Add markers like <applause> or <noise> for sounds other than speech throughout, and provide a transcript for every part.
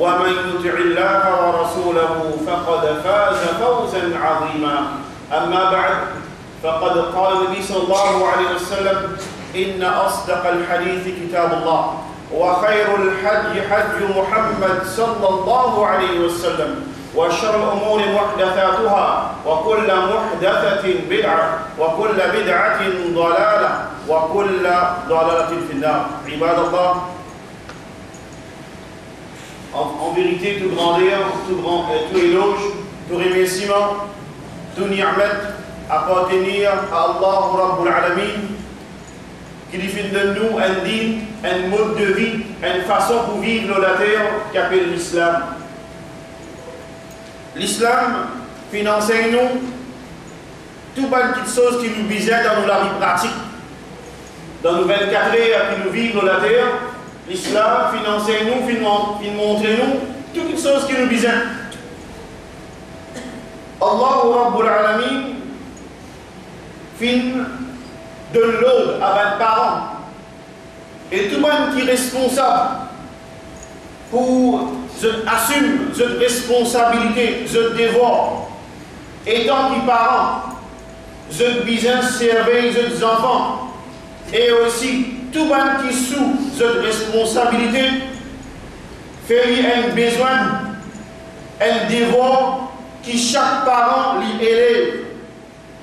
ومن يطع الله ورسوله فقد فاز فوزا عظيما. أما بعد فقد قال النبي صلى الله عليه وسلم إن أصدق الحديث كتاب الله وخير الحج حج محمد صلى الله عليه وسلم وشر الأمور محدثاتها وكل محدثة بدعة وكل بدعة ضلالة وكل ضلالة في النار. عباد الله En, vérité, tout grandeur, tout, grand, euh, tout éloge, tout remerciement, tout ni'mat appartenir à Allah Rabbul Alamin, qui définit de nous un din, un mode de vie, une façon pour vivre la terre qu'appelle l'islam. L'islam enseigne nous tout pas de petites choses qui nous bisaient dans la vie pratique. Dans nos 24 heures qui nous vivent dans la terre, l'islam enseigne nous, fin montre nous toutes les choses qui nous bisaient. Allah Rabbul Alamin fin de l'ordre à 20 parents. Et tout le monde qui est responsable pour assume cette responsabilité, ce devoir, étant qui parent, ce business servir ces enfants, et aussi tout le monde qui sous cette responsabilité, fait un besoin, un devoir qui chaque parent lui élève.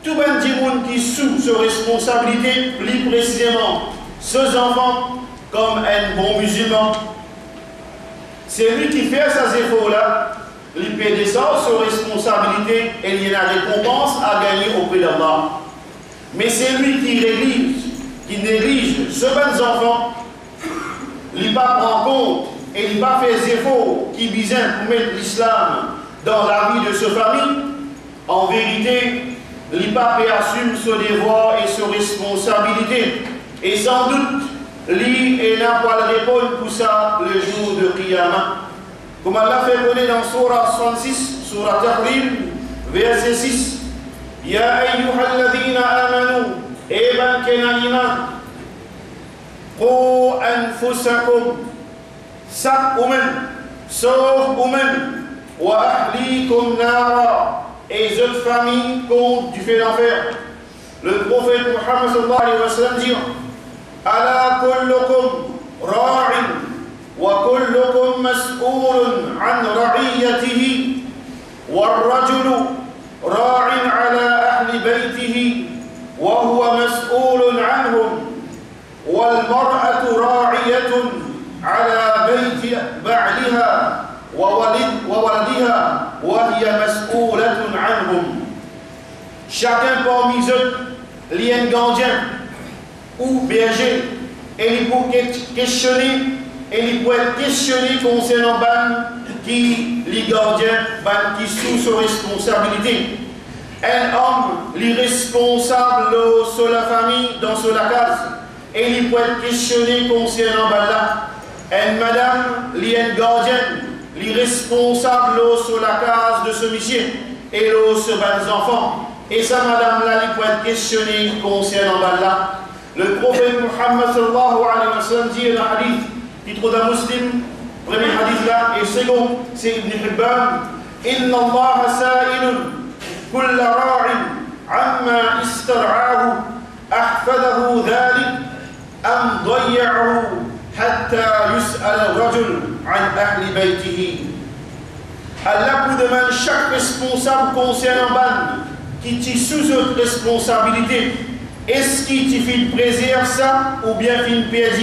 Tout le monde qui sous cette responsabilité, lui précisément, ces enfants, comme un bon musulman, c'est lui qui fait ces efforts-là, il paie ça sur responsabilité et il y a une récompense à gagner auprès d'Allah. Mais c'est lui qui néglige, qui néglige ce bons enfants, il prend compte et il fait efforts qui visent pour mettre l'islam dans la vie de sa famille. En vérité, pas assume ce devoir et ses responsabilités. Et sans doute, lui n'a pas répondre pour ça le jour de Qiyamah. Comme Allah fait connaître dans Surah 66, Surah Tahrim, verset 6. Ya ayyuhalladhina amanu, إيمان كنانينا قوا أنفسكم سق أمن سوف أمن وأهليكم نارا et votre famille compte du feu d'enfer. Le prophète Mohammed sallallahu alayhi wa sallam dit Ala kullukum ra'in wa kullukum mas'ulun an ra'iyatihi wa rajul Chacun parmi eux, lien gardien, ou berger, et il peut questionner, et il peut être concernant ban qui les gardiens, ban qui sous sa responsabilité. Un homme, l'irresponsable sur la famille, dans sur la case, et il peut être questionné concernant ban là. Une madame, un gardien, l'irresponsable sur la case de ce monsieur, et sur ban enfants. Et ça, madame, là, il peut être questionné concernant Allah. Le prophète Muhammad sallallahu alayhi wa sallam dit dans le hadith, titre d'un muslim, premier hadith là, et second, c'est Ibn Hibban, Inna Allah sa'ilun, kulla ra'in, amma istar'ahu, ahfadahu dhalik, am dayya'ahu, hatta yus'al rajul an ahli baytihi. Allah vous demande chaque responsable concernant Ban, qui t'y sous autre responsabilité. Est-ce qu'il t'y préserve ça ou bien fin perdre,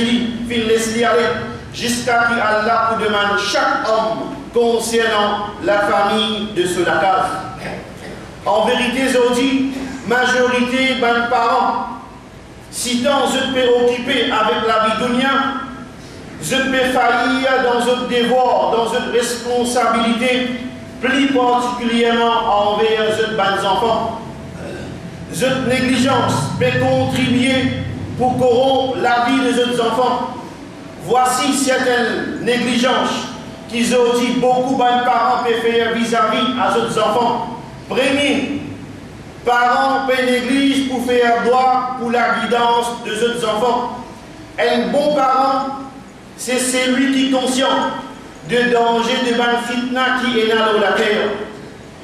fin laisse aller? Jusqu'à ce Allah vous demande chaque homme concernant la famille de ce case. En vérité, aujourd'hui, majorité parents, si tant je peux occuper avec la vie dunya, je peux faillir dans un devoir, dans une responsabilité, plus particulièrement envers les bonnes enfants. Cette négligence peut contribuer pour corrompre la vie de jeunes enfants. Voici certaines négligences qu'ils ont dit beaucoup de parents peuvent faire vis-à-vis à leurs enfants. Premier, parents peuvent négliger pour faire droit pour la guidance de jeunes enfants. Un bon parent, c'est celui qui est conscient de danger de ban fitna qui est dans la terre.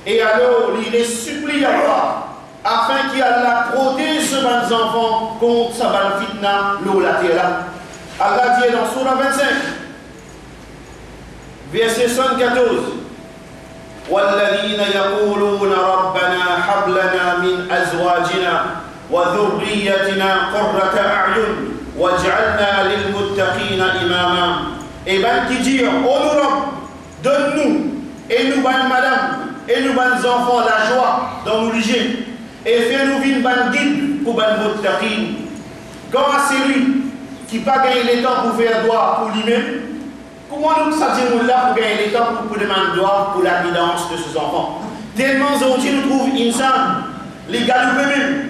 Et alors, il les supplie à Allah afin qu'il la protège ce ban enfants contre sa ban fitna la terre. Allah dit dans Surah 25, verset 74 والذين يقولون ربنا حب لنا من ازواجنا وذريتنا قرة اعين واجعلنا للمتقين اماما et ben qui dit oh nous donne-nous et nous ban madame et nous ban enfants la joie dans nos l'origine et fais-nous vivre ban guide pour ban muttaqin comment c'est lui qui pas gagner le temps pour faire droit pour lui-même Comment nous sommes là pour gagner le temps pour demander droit pour la guidance de ses enfants Tellement aujourd'hui nous trouvons insan, les galopes même,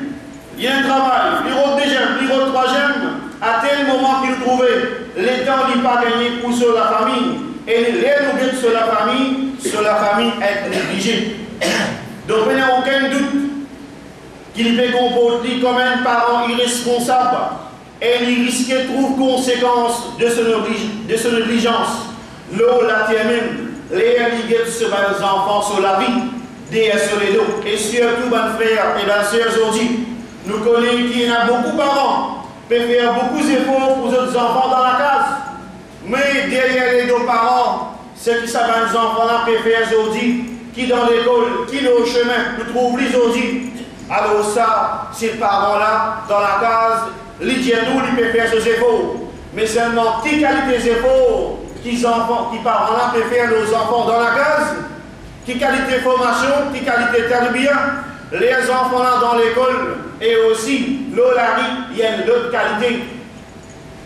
il y a un travail, il rote deux gemmes, il trois à tel moment qu'il trouvait temps n'est pas gagné pour sur la famille, et les sur la famille, sur la famille est négligée. <coughs> Donc il n'y a aucun doute qu'il peut comporter comme un parent irresponsable et il risquait trop conséquences de son, négligence. L'eau, la même, les de ce les enfants sur la vie, des sur les dos. Et surtout, mes frères et mes soeurs aujourd'hui, nous connaissons qu'il y a beaucoup de parents peuvent faire beaucoup d'efforts pour les enfants dans la case. Mais derrière les deux parents, ce qui savent les enfants-là peuvent faire aujourd'hui, qui dans l'école, qui au chemin, nous trouvent aujourd'hui. Alors ça, ces parents-là, dans la case, nous, ils peuvent faire ses efforts. Mais seulement, qui qualité des efforts qui, enfants, qui parents-là peuvent faire nos enfants dans la case Qui qualité de formation Qui qualité de bien Les enfants là dans l'école et aussi l'olari, il y a une autre qualité.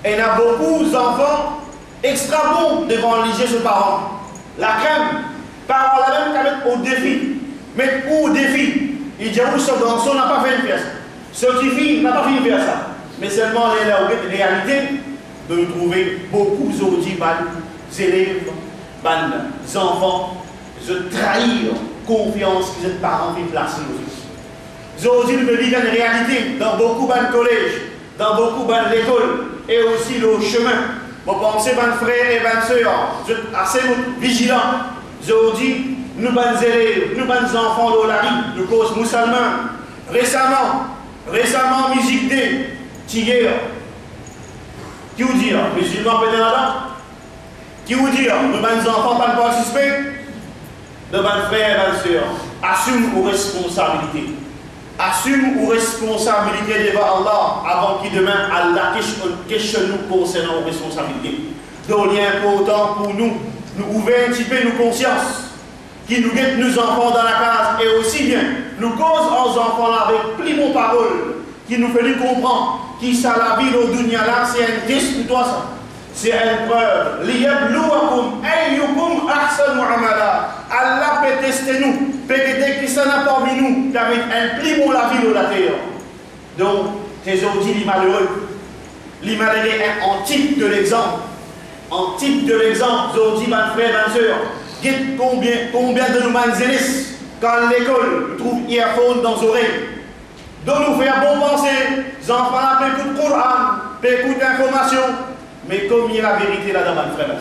Et a beaucoup d'enfants extra bons devant liger ses parents. La crème, parents la même qu'avec au défi. Mais au défi, il dit, où ce garçon n'a pas fait une pièce. Ce qui fille n'a pas fait une pièce. Mais seulement les réalité de trouver beaucoup d'aujourd'hui, élèves, des enfants, de trahir confiance que les parents ont placée Aujourd'hui, nous vivons une réalité dans beaucoup de collèges, dans beaucoup d'écoles et aussi le chemin. Vous pensez, mes frères et vous êtes assez vigilants. Aujourd'hui, nous, les élèves, nous, les enfants de la rue, nous cause musulmans. Récemment, récemment, musique D, Tigre. Qui vous dit, musulmans peut là Qui vous dit, nos enfants pas participer? De bonnes frères et sœurs, assume vos responsabilités. Assume vos responsabilités devant Allah avant qu'il demain Allah questionne nous concernant vos responsabilités. Donc il est important pour nous, nous ouvrir un petit peu nos consciences, qui nous guette nos enfants dans la case et aussi bien nous cause aux enfants avec plus de paroles qui nous fait comprendre qui ça la vie au dunya là, c'est un test pour toi ça. C'est une preuve. Liyabluwakum ayyukum ahsanu amala. Allah peut tester nous, peut tester qui n'a pas parmi nous, avec un bon la vie de la terre. Donc, tes dit les malheureux. Les malheureux est en type de l'exemple. En type de l'exemple, aujourd'hui, ma frère, ma soeur, combien, combien de nous manzélis quand l'école trouve earphone dans les oreilles de nous faire bon penser, les enfants écouter Coran, peuvent écouter l'information, mais comme il y a la vérité là-dedans, frère,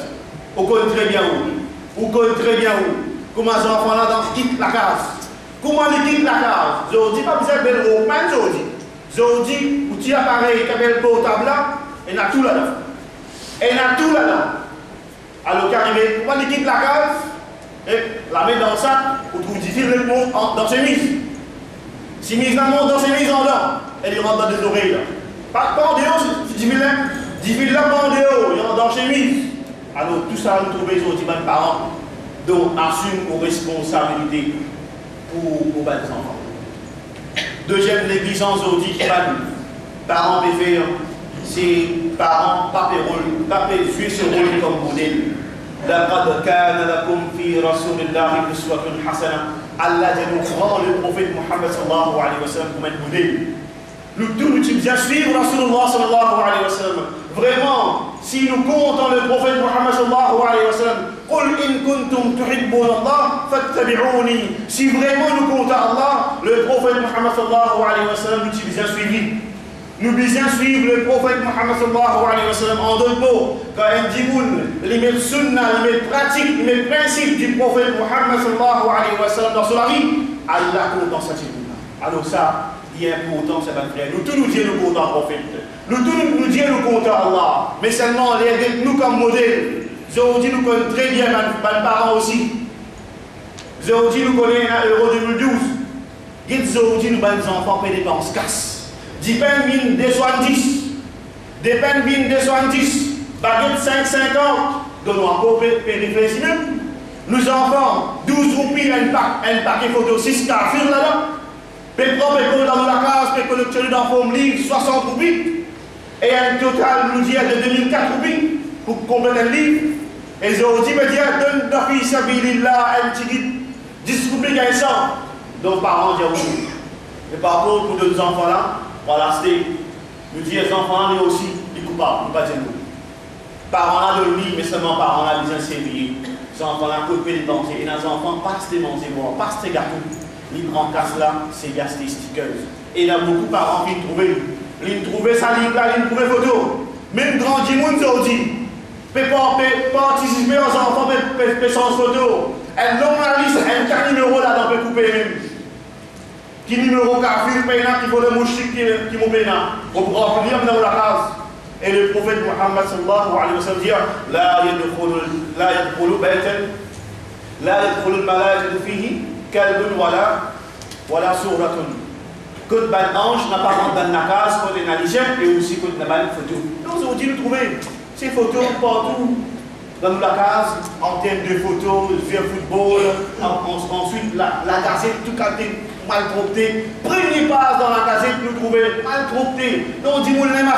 on connaît très bien où? On connaît très bien où? Comment son enfant là-dedans? Quitte la case. Comment il quitte la case? Je dis pas besoin de open, je dis. Je dis, ou tu appareil qui appelle portable là, et a tout là-dedans. Et a tout là-dedans. Alors qu'arrivé, comment il quitte la case? Et la met dans le ça, on trouve le mot dans ses mises. Si mise dans dans ses mises en dents, elle lui rentre dans des oreilles là. Par contre, Dieu, tu dis, mais 18 là, mon Dieu, il danger chemise. Alors, tout ça, nous trouvons aujourd'hui, mes parents, donc assume vos responsabilités pour, pour battre les enfants. Deuxième négligence aujourd'hui qui va nous, parents préfèrent, c'est parents, pas rôle, pas jouer ce rôle comme modèle. La كان لكم في رسول الله le prophète Mohammed sallallahu alayhi wa sallam comme un modèle. Nous tous nous bien suivre Rasulullah sallallahu alayhi wa sallam. Vraiment, si nous comptons le prophète Mohammed sallallahu alayhi wa sallam, قل إن كنتم تحبون الله فاتبعوني. Si vraiment nous comptons Allah, le prophète Mohammed sallallahu alayhi wa sallam nous bien suivi. Nous bien suivre le prophète Mohammed sallallahu alayhi wa sallam en deux mots. Quand il dit il met sunnah, il met pratique, il met principe du prophète Mohammed sallallahu alayhi wa sallam dans sa vie, Allah compte dans cette Alors ça, il est important, c'est pas frère. Nous tous nous disons nous comptons prophète. Nous tous nous disons nous comptons Allah. Mais seulement les nous comme modèle. Aujourd'hui nous connaissons très bien mes parents aussi. Nous connaissons l'Euro 2012. Aujourd'hui nous avons des enfants qui dépenses casse. Dépend mine des 70. Dépend mine des 70. Baguette 5,50. Donnons encore périphérie même. Nous avons 12 roupies, un paquet photo 6 carrefours là-dedans. Propre école dans la case, puis collectionner dans forme livre 60 roupies. Et un total, nous dit, de 2004 roupies pour compléter un livre? Et aujourd'hui, me dit, donne la fille, là, un petit 10 roupies, 100. Donc, parents disent oui. Mais par contre, pour deux enfants là, voilà, c'était, nous dit les enfants, nous aussi, les coupables, nous pas dire nous. Parents là de lui, mais seulement parents là, les inséviers. Les enfants là, côté pénitentiaire. Et les enfants, pas de manger pas de gâteau. Ils prennent casse là, c'est gasté stickers. Et a beaucoup parents qui trouvaient. Ils trouvaient ça, ils trouvaient photo. Même grand monde aujourd'hui. Peut participer aux enfants, peut sans photo. Elle normalise, un numéro là, dans peut couper même. Qui numéro kafir payna qui le mouchik qui m'a payna. Au remplir dans la case. Et le prophète Muhammad sallallahu alayhi wa sallam dit La yadkhulu la yadkhulu baytan la yadkhulu al-malaikatu fihi kalbun wala wala suratun. Quand ban ange n'a pas rentré dans la case, quand y a et aussi quand il y a une photo. On dit nous trouver ces photos partout dans la case en termes de photos, vieux football, ensuite la, la gazette, tout cas maltraité. Premier pas dans la gazette, nous trouvons maltraité. Donc, dit même à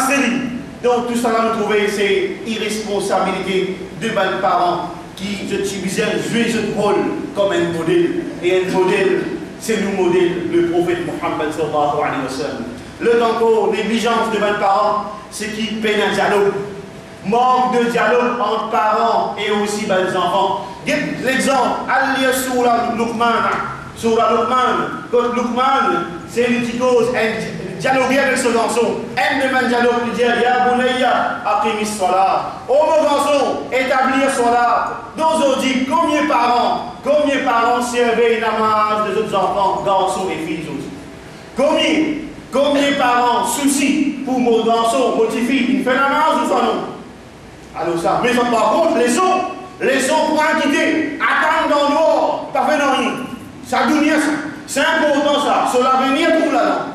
Donc, tout ça, nous trouvons, c'est irresponsabilité de mes parents qui, jouer ce rôle comme un modèle. Et un modèle, c'est le modèle, le prophète Mohammed sallallahu alayhi wa sallam. Le temps négligence de mes parents, c'est qui peine un dialogue. Manque de dialogue entre parents et aussi les enfants. L'exemple, Al-Yasura Luqman, Surah Luqman, quand Luqman, c'est une petite cause, dialoguer avec ce garçon. Un de mes dialogues lui dit Ya Bunayya, aqimis salat. Oh mon garçon, établir salat. Donc on dit combien de parents, combien de parents servaient une namaz des autres enfants, garçons et filles aussi. Combien, combien de parents souci pour mon garçon, mon petit fille, il fait namaz ou ça non? Alors ça, mais par contre, les autres, les autres pour quitter, attendre dans l'eau, pas fait rien. Ça dunia, c'est important ça. Sur l'avenir, tout là-dedans.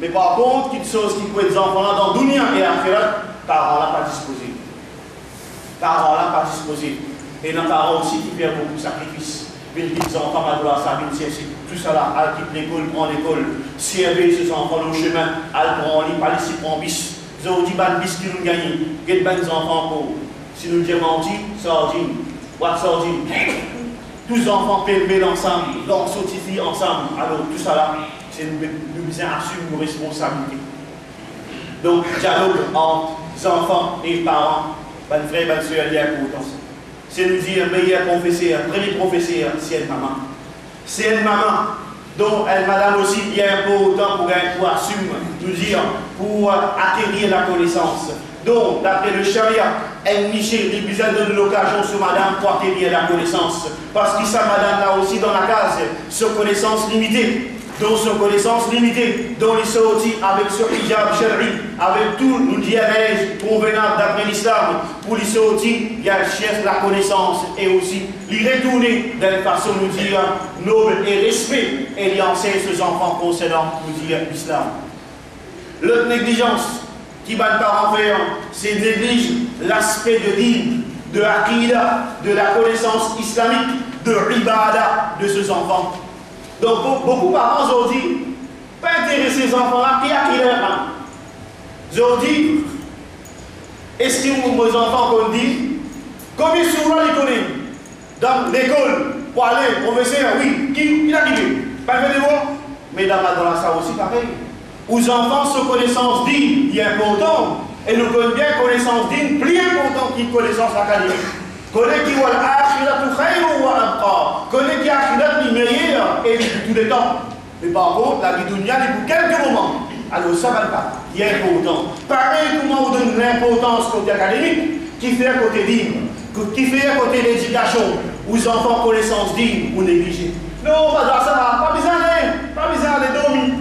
Mais par contre, quelque chose qui peut être enfants dans dunia et akhirat, parents là pas disposé. Parents là pas disposé. Et dans parents aussi qui fait beaucoup de sacrifices. Une petite enfants à vouloir ça, tout ça là, elle quitte l'école, prend l'école, servir ses enfants au chemin, elle prend lit, pas laisser bis. Ils ont dit, ban bis qui nous gagne, quel ban enfants pour. Si nous disons menti, sardine, what sardine tous enfants élevés ensemble, donc ensemble. Alors tout ça là, c'est nous, nous assumer nos responsabilités. Donc, dialogue entre enfants et parents, bonne frère, bonne soeur, il y a importance. C'est nous dire, meilleur professeur, premier professeur, c'est une maman. C'est une maman. Donc, elle, madame aussi, a important pour, pour assumer, nous dire, pour acquérir la connaissance. Donc, d'après le charia, elle Michel, il besoin de l'occasion sur madame pour acquérir la connaissance. Parce que ça, madame, là aussi dans la case, sur connaissance limitée. Dont son connaissance limitée, dont les avec ce hijab shari, avec tout le dialogue convenable d'après l'islam, pour les sorties, il y a cherche la connaissance et aussi les retourner d'une façon, nous dire, noble et respect, et y enseigner ses enfants concernant, nous dire, l'islam. L'autre négligence qui va le parent faire, c'est négliger l'aspect de l'île, de l'aqida, de la connaissance islamique, de l'ibada de ses enfants. Donc beaucoup de parents aujourd'hui, pas intéresser ces enfants-là, qui a qui leur Aujourd'hui, est-ce que vos enfants qu'on dit, combien souvent ils connaissent dans l'école pour aller professeur, oui, qui, qui a quitté Pas de dans la ça aussi pareil. Aux enfants, ce connaissance digne est important, et nous connaissons bien connaissance digne plus important qu'une connaissance académique. Connais qui voit l'akhiratu khayru wa abqa. Connais qui l'akhirat est meilleur et de tous les temps. Mais par contre, la vie dunya est pour quelques moments. Alors ça va pas. Il est important. Pareil, comment on donne l'importance côté académique, qui fait côté digne, qui fait côté l'éducation, aux enfants connaissance digne ou négligée. Non, pas ça va. Pas besoin d'aller. Pas besoin d'aller dormir.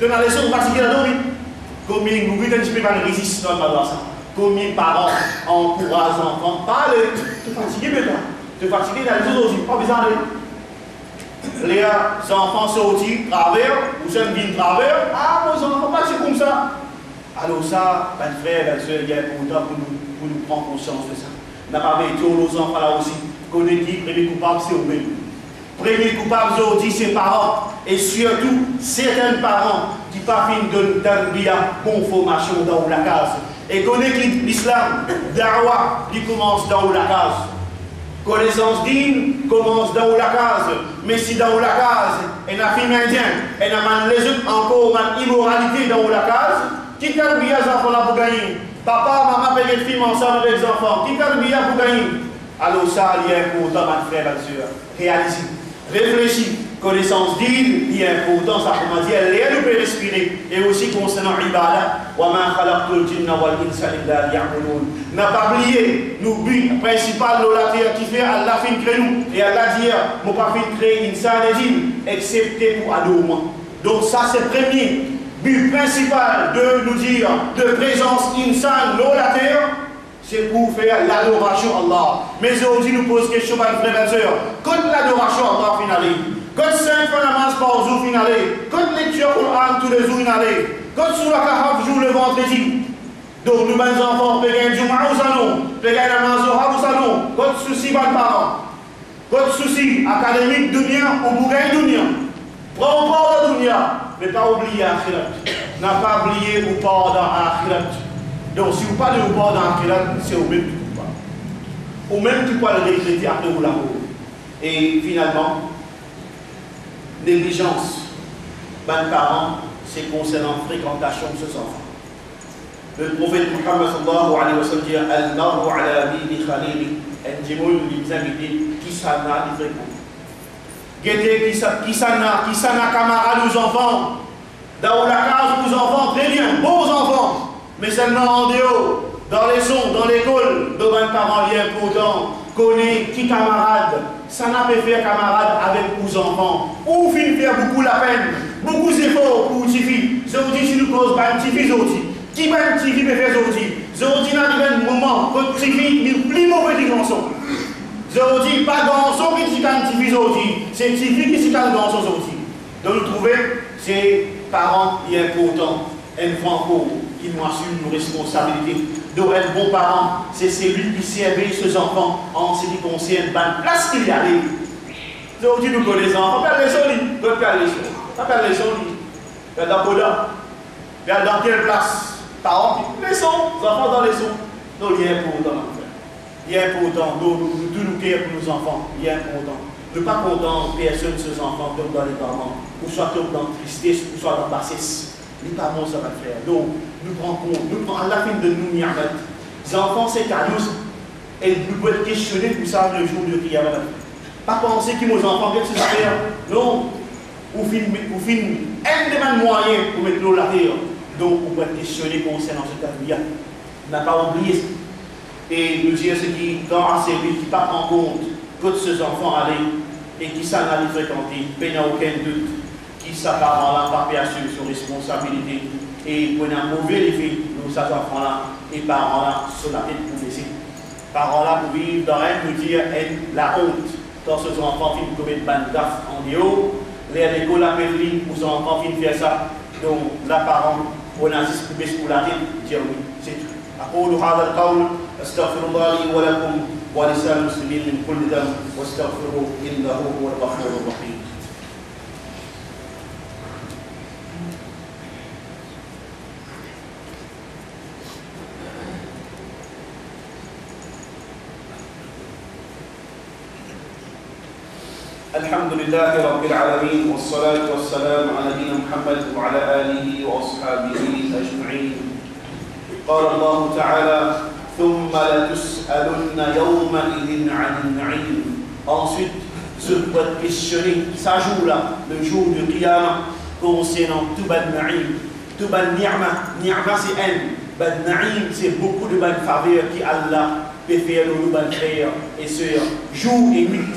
De la leçon à dormir. Combien nous, nous, nous, pas résister dans le madrasa. De parents encouragent l'enfant Parlez, tu fatigué maintenant. Tu fatigué dans les autres aussi, pas besoin de. Les enfants sortis, travers, ou ceux qui travers, ah, vos enfants, pas c'est comme ça. Alors ça, ben frère, ben soeur, il y a important pour nous, pour nous prendre conscience de ça. N'a pas vécu nos enfants là aussi. Connaît qui, premier coupable, c'est eux-mêmes. Premier coupable aujourd'hui, c'est parents. Et surtout, certains parents qui pas fin de donner conformation dans la case. Et connaît l'islam, da'wa, qui commence dans la case. Connaissance digne commence dans la case. Mais si dans la case, elle a fait indien, elle a les encore une immoralité dans la case, qui t'a enfants là pour gagner? Papa, maman paye les films ensemble avec les enfants. Qui t'a bien pour gagner? Alors ça, il y a important, ma frère, ma soeur. Réalisez. Réfléchis connaissance d'île, il est important, ça comment dire, elle nous peut respirer. Et aussi concernant l'ibada, n'a pas oublié, nous but principal de la terre qui fait Allah fin créer nous. Et Allah dit, mon pas fin créer une salle excepté pour adorement. Donc ça c'est le premier but principal de nous dire de présence insan dans la c'est pour faire l'adoration à Allah. Mais aujourd'hui nous pose question, frères et quand l'adoration à Allah finale, quand cinq fois namaz par jour finale, quand lecture tous les jours finale, quand sur la kahaf joue le vendredi. Donc nous, enfants, gagner Juma salon, peut gagner namaz au salon, quand souci par parents, quand souci académique dunia ou gagner dunia. Prends part de dunia, mais pas oublier akhirat. N'a pas oublié ou pas dans akhirat. Donc si vous parlez ou c'est au même pas. Au même tout pas le regretter après vous l'amour. Et finalement, négligence, ben parents, c'est concernant fréquentation de ses enfants. Le prophète Muhammad sallallahu alayhi wa sallam dit Al-Maru ala dini khalili, Ndimoul l'imzamidi, qui s'ana li fréquente. Guettez qui s'ana, qui s'ana camarade aux enfants. Dans la case aux enfants, très bien, beaux enfants, mais seulement en dehors, dans les sons, dans l'école, de ben parents, il est important, connaît qui camarade, ça n'a pas fait camarade avec vos enfants. Ou fin faire beaucoup la peine, beaucoup d'efforts pour Tifi. Zodi, si nous cause pas Tifi, Zodi. Qui va Tifi peut faire Zodi n'a pas un moment, quand Tifi, il plus mauvais des garçons. Zodi, pas garçon qui s'y calme Tifi, Zodi. C'est Tifi qui s'y calme garçon, Zodi. Donc nous trouvons, c'est parents et important, un franco qui nous assume nos responsabilités d'être bon parent, c'est celui qui servait ses enfants en ce qui concerne la place qu'il y allait. Aujourd'hui, nous connaissons, on perd les solis, on les solis, on perd les solis. Dans dans place, parents, les sons, les enfants dans les sons. Non, il est important, il est important, nous, nous, nous, nous pour nos enfants, il important. Ne pas content personne ses enfants dans les parents, ou soit dans tristesse, ou soit dans la bassesse. Les parents, ça va faire. Donc, nous prenons compte, nous prenons à la fin de nous, les enfants, c'est cadeau, et nous pouvons être questionnés pour ça le jour de prière. Pas penser que nos enfants viennent se faire. Non. Ou fin, ou un des moyens pour mettre l'eau la terre. Donc, on peut être questionné concernant ce cas n'a pas oublié. Et nous dire ce qui, quand à celui qui pas en compte que ces enfants allaient et qui s'en allaient fréquenter, il n'y a aucun doute qui sa parent-là pas perçu sur responsabilité et qu'on a mauvais effet nous ces enfants-là et parents-là sur la tête pour laisser. Parents-là pour vivre dans un nous dire la honte quand ces enfants qui commettent une gaffe en haut, les l'école appellent lui pour son enfant qui fait ça. Donc la parent, on assiste pour baisser pour la tête, dire oui, c'est tout. أقول هذا القول أستغفر الله لي ولكم ولسائر المسلمين من كل ذنب واستغفروه إنه هو الغفور الرحيم الحمد لله رب العالمين والصلاة والسلام على نبينا محمد وعلى آله وأصحابه أجمعين قال الله تعالى ثم لتسألن يومئذ عن النعيم Ensuite, se peut questionner, ça joue là, le jour du Qiyamah, concernant tout ban na'im, tout ban ni'ma. Ni'ma c'est un, ban na'im c'est beaucoup de ban faveurs qui Allah peut faire nous ban frères et sœurs, jour et nuit,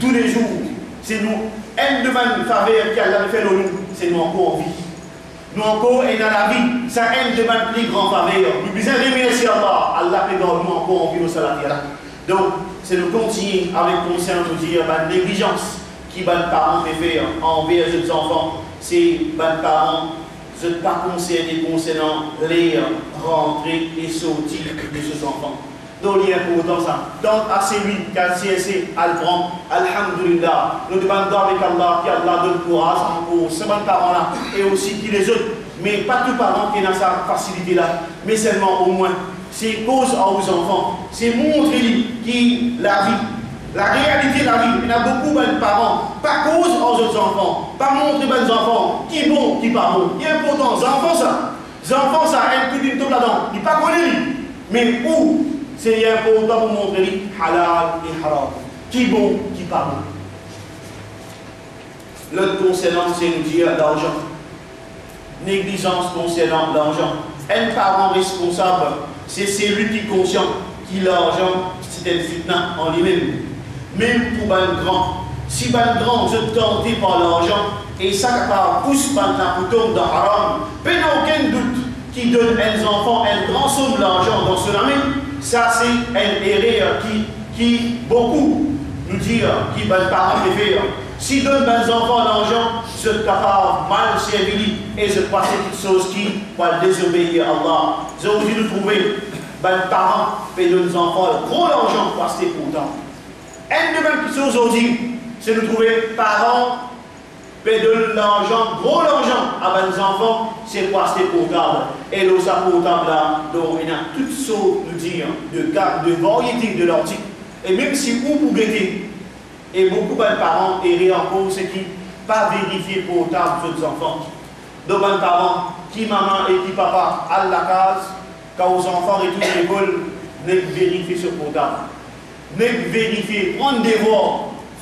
tous les jours. c'est nous, un de ban faveurs qui Allah fait nous, c'est nous encore en vie. Nous encore et dans la vie, ça un de ban plus grand faveur. Nous besoin remercier Allah, Allah peut nous encore en vie au salat Donc, c'est de continuer avec conscience de dire la négligence qui les parents fait faire envers les enfants. C'est les parents ne pas concernés concernant les rentrer et sortir de ces enfants. Donc, a à celui qui a CSC, à le prendre, Alhamdulillah, nous demandons avec Allah, qu'Allah donne courage pour ces parents-là et aussi qui les autres. Mais pas tous les parents qui ont cette facilité-là, mais seulement au moins c'est cause aux enfants, c'est montrer qui la vie, la réalité de la vie. Il y a beaucoup de parents, pas cause aux autres enfants, pas montrer aux enfants qui bon, qui pas bon. Il a important, les enfants ça, les enfants ça, un petit tout là-dedans, il pas connu mais où c'est important pour montrer halal et haram, qui bon, qui pas bon. L'autre concernant, c'est nous dire l'argent. Négligence concernant l'argent. Un parent responsable c'est celui qui est conscient que l'argent, c'est un fitna en lui-même. Même pour un grand. Si un grand, je tenté par l'argent, et ça part pousse un bouton dans haram, n'y a aucun doute qui donne à un enfant un grand somme d'argent dans ce ami, ça c'est une erreur qui, qui beaucoup nous disent, qui va pas faire. Si donne aux enfants l'argent, je capable mal servi et je passe quelque chose qui va désobéir à Allah. J'ai aussi nous trouver, ben, parents paient nos enfants gros argent pour passer pourtant. Une de même chose aujourd'hui, c'est de trouver parents paient de l'argent, gros l'argent à nos enfants, c'est pour passer portable. Et là, ça portable là, donc il y a toutes sortes de dire, de, de variété de l'article. Et même si vous pouvez et beaucoup de parents errent encore ce qui pas vérifié pour autant de enfants. De bons parents, qui maman et qui papa à la case, quand aux enfants retournent à l'école, ne vérifier ce portable. Ne vérifier, prendre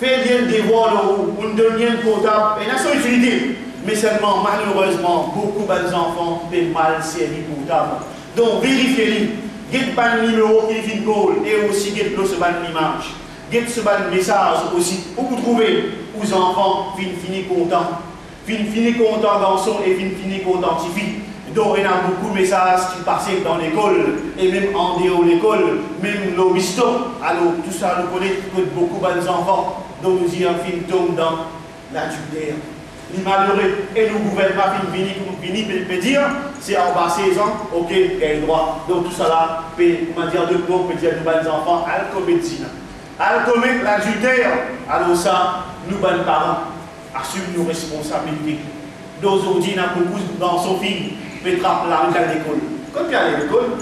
des devoirs, faire des là où on donne un portable, et n'a son utilité. Mais seulement, malheureusement, beaucoup d'enfants ont mal servi portable. Donc, vérifiez-les. Get le numéro qui est et aussi get le l'image. Get ce message aussi, où vous trouvez? Aux enfants, fin fini content. Fin fini content garçon et fin fini content. Donc il y a beaucoup de messages qui passaient dans l'école et même en dehors de l'école, même l'homisto. Alors tout ça nous que beaucoup d'enfants dont nous y fin tombe dans l'adultère. Les malheureux et le gouvernement fini fini peut dire c'est en bas 16 ans, ok, il y a le droit. Donc tout ça là, peut, comment dire, de quoi peut dire nos enfants, alcomédecine. Alors commettre l'adultère, alors ça, nous, bonnes parents, assumons nos responsabilités. D'aujourd'hui, il y a beaucoup dans son fils, peut la à l'école. Quand tu à l'école,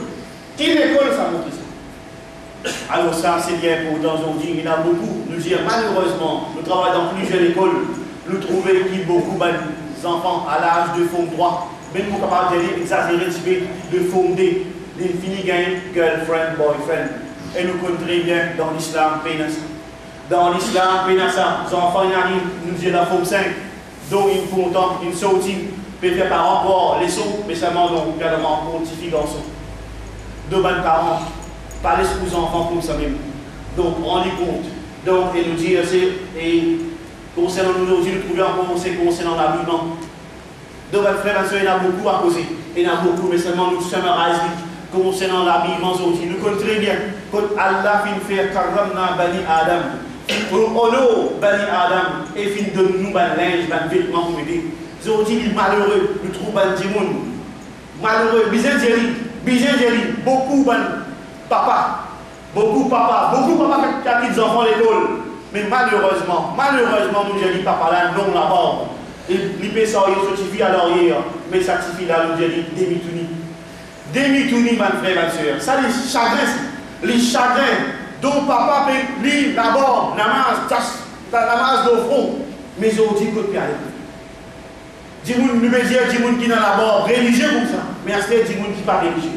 qui l'école, ça montre. Alors ça, c'est bien important aujourd'hui. Il y en a beaucoup. Nous disons, malheureusement, nous travaillons dans plusieurs écoles. Nous trouvons qu'il beaucoup d'enfants à l'âge de fond droit, même pour capable d'exagérer, de fonder des fini girlfriend, boyfriend. Et nous connaissons très bien dans l'islam, Dans l'islam, les enfants arrivent, nous disons la forme 5, dont ils font tant, ils sautent, peut faire par rapport les sauts, mais seulement donc également pontifie garçon. Deux bonnes parents, pas les enfants comme ça même. Donc, on y compte. Donc, et nous dire, c'est, et Concernant nous aujourd'hui, nous trouvons encore concernant l'habillement. Donc, mes frères et il y a beaucoup à causer. Il a beaucoup, mais seulement nous sommes concernant l'habillement aujourd'hui. Nous connaissons très bien que Allah fin faire karamna bani Adam. Pour honor bani Adam et fin de nous ban linge, ban vêtements pour aider. Aujourd'hui, il est malheureux, nous trouvons ban dimoun. Malheureux, bizarre bizarre beaucoup ban papa, beaucoup papa, beaucoup papa qui a des enfants à l'école. Mais malheureusement, malheureusement, nous j'ai dit papa là, non là-bas. Il ça, il certifie à l'arrière, mais certifie là, nous j'ai dit demi-touni. Demi-touni, ma frère, ma soeur. Ça, les chagrins, les chagrins dont papa peut lire d'abord, namaz, de front, mais aujourd'hui, côté pied à Dis-moi, nous veux dire, dis-moi qui n'a religieux ça, mais c'est dis-moi qui pas religieux.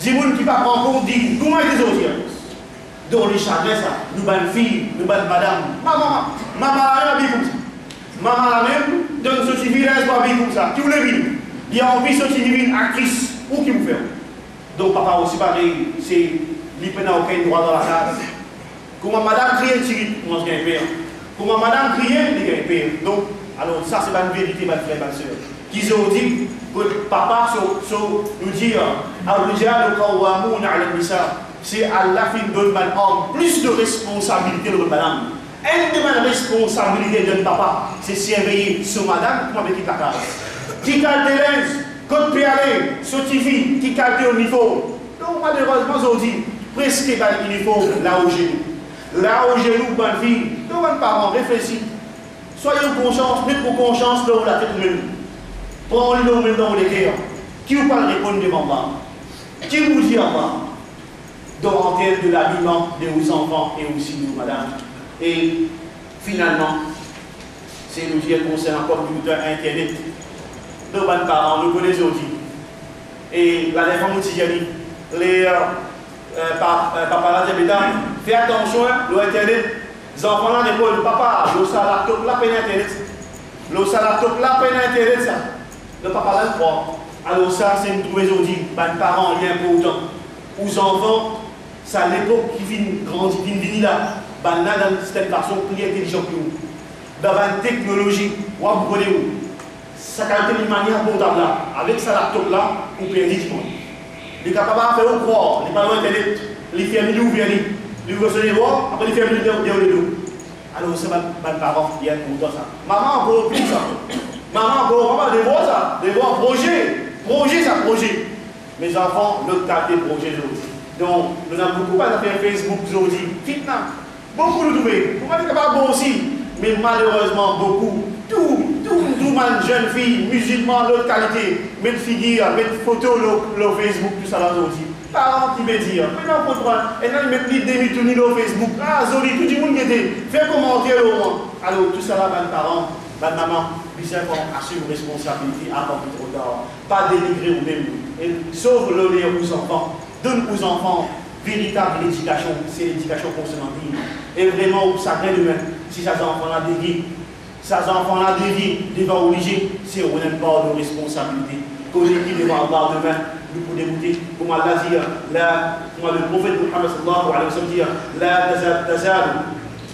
Dis-moi qui pas en compte, dit, comment est-ce aujourd'hui Dans les chagrins, ça, nous, fille, nous, bonne madame, maman, maman, elle a vie comme ça. Maman la même, ce civil, elle pas comme ça. Qui vivre Il y a envie ce civil actrice, où qui vous fait Donc papa aussi pareil, c'est, n'a aucun droit dans la case. Comment madame crie, tu je gagne père. Comment madame crie, il gagne père. Donc, alors ça c'est pas vérité, ma frère, ma soeur. Qu'ils ont dit que papa nous dit, c'est Allah qui donne plus de responsabilité de madame. Elle de ma responsabilité de papa, c'est surveiller sur madame comme avec case. Qui calme des linges, code PAL, certifie, qui calme au niveau. Donc malheureusement, aujourd'hui, presque pas uniforme là j'ai nous. Là j'ai nous, bonne fille, donc parents, réfléchis. Soyez conscience, mettez vos conscience où la tête même. Prenez-le même dans les. Qui vous parle répondre devant moi? Qui vous dit en termes de l'habillement de vos enfants et aussi de nous, madame. Et finalement, c'est nous dire concernant computer Internet. Nos bonnes parents, nous connaissons aussi. Et la défense aussi, les euh, euh, papa là, fais attention, hein, l'Internet. Les enfants là, l'école, papa, le laptop là, peine Internet. Le laptop là, peine Internet, ça. Le papa le croit. Alors ça, c'est une aujourd'hui, les parents, il est important. Aux enfants, c'est à l'époque qui vient grandir, qui vient là ben là, dans cette façon plus intelligente que vous. Dans la technologie, vous comprenez où Ça qualité d'une manière abordable là. Avec sa laptop là, vous perdez du monde. Il est capable de faire croire, n'est pas internet, il fait un ouvrir, il ouvre les voix, après il fait un dérouler les. Alors c'est ma parent qui est pour ça. Maman encore plus ça. Maman encore, maman des voix ça, des voix projet, projet ça, projet. Mes enfants, l'autre côté projet aujourd'hui. Donc, nous avons beaucoup de faire Facebook aujourd'hui. Fitna. Beaucoup de trouver. Vous m'avez pas bon aussi? Mais malheureusement, beaucoup. Tout, tout, tout man, jeune fille, musulman, de qualité, mettre figure, mettre photo sur Facebook, tout ça là aussi. Parents qui me disent, mais non, toi, et là, ils mettent des demi sur Facebook. Ah, Zoli, tout le monde qui était, fais commentaire au moins. Alors, tout ça là, mes parents, ma maman, bien assume responsabilité avant que trop tard. Pas dénigrer vous-même. Et sauve l'honneur aux enfants. Donne aux enfants véritable éducation, c'est l'éducation concernant Et vraiment, ça crée demain, si ces enfants-là dévient, ces enfants-là dévient devant obligé, c'est une part de responsabilité. Qu'on qui devant avoir demain, nous pouvons débuter, comme Allah dit, le prophète Muhammad sallallahu alayhi wa sallam dit, la tazal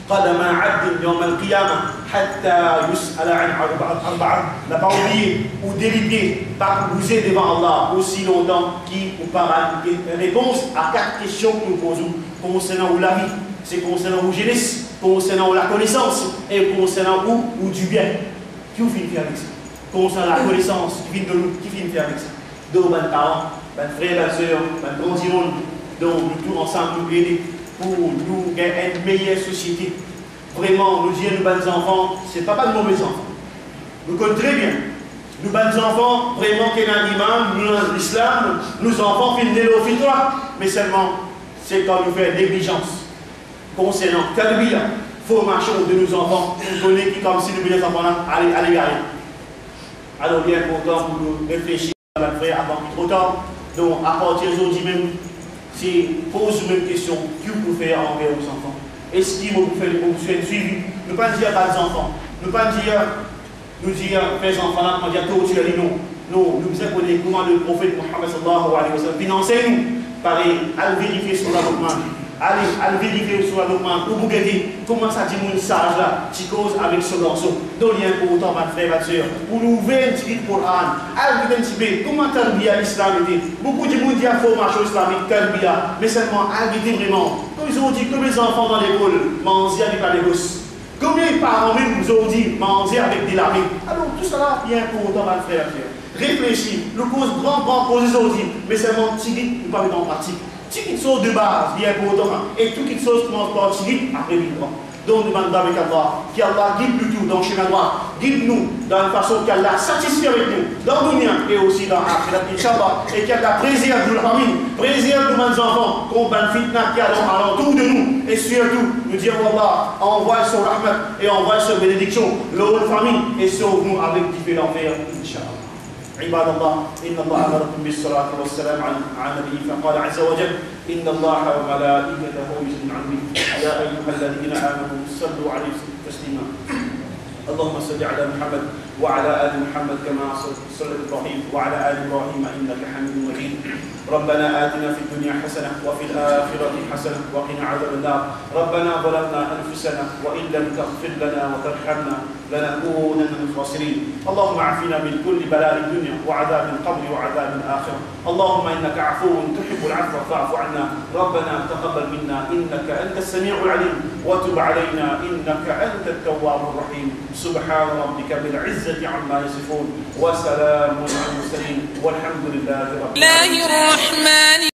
قدم عبد يوم القيامة حتى يسأل عن أربعة n'a pas oublié ou délibéré par bouger devant Allah aussi longtemps qu'il ou par réponse à quatre questions que nous posons concernant la vie, c'est concernant la jeunesse, concernant la connaissance et concernant où ou du bien. Qui vous finit avec ça Concernant la connaissance, qui vient de nous, qui finit avec ça Donc, mes parents, mes frères, mes soeurs, mes grands donc nous tous ensemble nous aider pour nous une meilleure société. Vraiment, nous dire, nous, bonnes enfants, ce n'est pas, de mauvais enfants. Nous connaissons très bien. Nous, bonnes enfants, vraiment, qu'il y a nous, l'islam, nous, enfants, filent au fitra. Mais seulement, c'est quand nous faisons négligence concernant talbiya, formation de nos enfants, nous connaissons comme si nous les enfants là, aller, aller Alors, bien content pour nous réfléchir à la frère avant trop tard. Donc, à partir d'aujourd'hui même, c'est pose une question que vous pouvez faire envers vos enfants. Est-ce qu'il vous fait vous faire suivi Ne pas dire pas des enfants. Ne pas dire, nous dire, fais enfants on dire tout, tu as dit non. Non, nous savons comment le prophète Mohammed sallallahu alayhi wa sallam finançait nous, par à vérifier sur la allez, allez vérifier sur le document, pour vous guetter, comment ça dit mon sage là, qui cause avec ce morceau. Donc, il y a important, ma frère, ma soeur, pour nous ouvrir un petit peu pour Anne, allez vous un petit peu, comment Talbiya l'islam était. Beaucoup de monde disent formation islamique, Talbiya, mais seulement, allez vraiment, comme ils ont dit, comme les enfants dans l'école, manger avec la gosses. Combien de parents vous ont dit manger avec des lames Alors tout cela bien important, ma frère. Réfléchis, le cause grand, grand cause aujourd'hui, mais seulement tigit, nous pas en pratique. Tigit chose de base, bien important, et tout quelque chose commence par tigit après vivre. Donc nous demandons avec Allah, qu'Allah guide nous tout dans le chemin droit, guide-nous dans une façon qu'Allah satisfait avec nous, dans le dunya et aussi dans l'akhirat, Inch'Allah, et qu'Allah préserve de la famille, préserve de nos enfants, contre le fitna qui est alentour de nous, et surtout, nous disons Allah, envoie son rahmat et envoie son bénédiction, l'autre famille, et sauve-nous avec différents enfer, Inch'Allah. عباد الله إن الله أمركم بالصلاة والسلام على النبي فقال عز وجل إن الله وملائكته يصلون على النبي. يا أيها الذين آمنوا صلوا عليه تسليما. اللهم صل على محمد وعلى آل محمد كما صلى إبراهيم وعلى آل إبراهيم إنك حميد مجيد. ربنا آتنا في الدنيا حسنة وفي الآخرة حسنة وقنا عذاب النار. ربنا ظلمنا أنفسنا وإن لم تغفر لنا وترحمنا لنكونن من الخاسرين. اللهم عافنا من كل بلاء الدنيا وعذاب القبر وعذاب الآخرة. اللهم إنك عفو تحب العفو فاعف عنا. ربنا تقبل منا إنك أنت السميع العليم. وتب علينا إنك أنت التواب الرحيم. سبحان ربك عما يصفون. وسلام على المرسلين. والحمد لله رب الله الرحمن